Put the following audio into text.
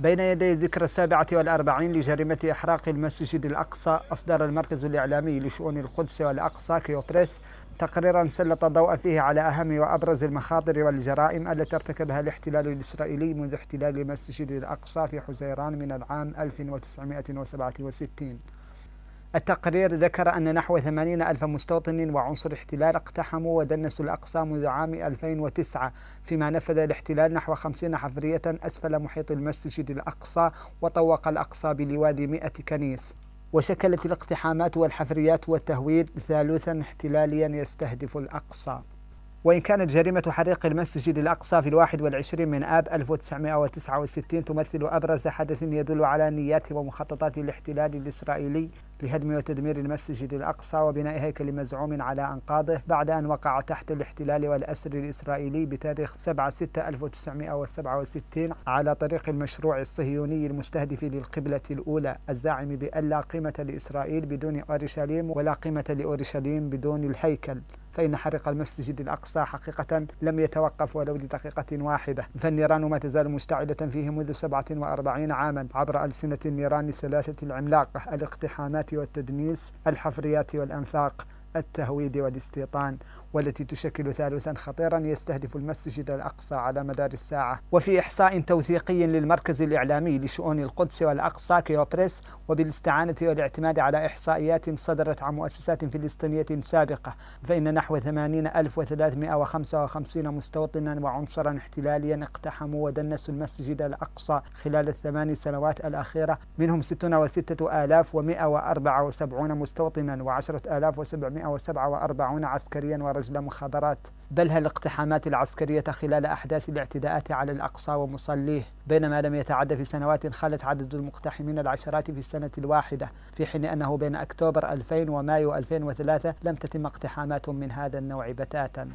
بين يدي الذكرى السابعة والأربعين لجريمة إحراق المسجد الأقصى أصدر المركز الإعلامي لشؤون القدس والأقصى كيوبريس تقريرا سلط الضوء فيه على أهم وأبرز المخاطر والجرائم التي ارتكبها الاحتلال الإسرائيلي منذ احتلال المسجد الأقصى في حزيران من العام 1967 التقرير ذكر أن نحو 80 ألف مستوطن وعنصر احتلال اقتحموا ودنسوا الأقصى منذ عام 2009 فيما نفذ الاحتلال نحو 50 حفرية أسفل محيط المسجد الأقصى وطوق الأقصى بلواد 100 كنيس. وشكلت الاقتحامات والحفريات والتهويد ثالوثا احتلاليا يستهدف الأقصى. وإن كانت جريمة حريق المسجد الأقصى في الواحد والعشرين من آب 1969 تمثل أبرز حدث يدل على نيات ومخططات الاحتلال الإسرائيلي لهدم وتدمير المسجد الأقصى وبناء هيكل مزعوم على أنقاضه بعد أن وقع تحت الاحتلال والأسر الإسرائيلي بتاريخ 7 6 1967 على طريق المشروع الصهيوني المستهدف للقبلة الأولى الزاعم بأن لا قيمة لإسرائيل بدون أورشليم ولا قيمة لأورشليم بدون الهيكل. فإن حرق المسجد الأقصى حقيقة لم يتوقف ولو لدقيقة واحدة. فالنيران ما تزال مشتعلة فيه منذ 47 عاما عبر ألسنة النيران الثلاثة العملاقة الاقتحامات والتدنيس الحفريات والأنفاق. التهويد والاستيطان والتي تشكل ثالثا خطيرا يستهدف المسجد الأقصى على مدار الساعة. وفي إحصاء توثيقي للمركز الإعلامي لشؤون القدس والأقصى كيوبريس وبالاستعانة والاعتماد على إحصائيات صدرت عن مؤسسات فلسطينية سابقة فإن نحو 80355 مستوطنا وعنصرا احتلاليا اقتحموا ودنسوا المسجد الأقصى خلال الثمان سنوات الأخيرة منهم 66174 مستوطنا و10747 عسكريا ورجلا رجل مخابرات. بل الاقتحامات العسكرية خلال أحداث الاعتداءات على الأقصى ومصليه؟ بينما لم يتعدى في سنوات خلت عدد المقتحمين العشرات في السنة الواحدة في حين أنه بين أكتوبر 2000 ومايو 2003 لم تتم اقتحامات من هذا النوع بتاتا.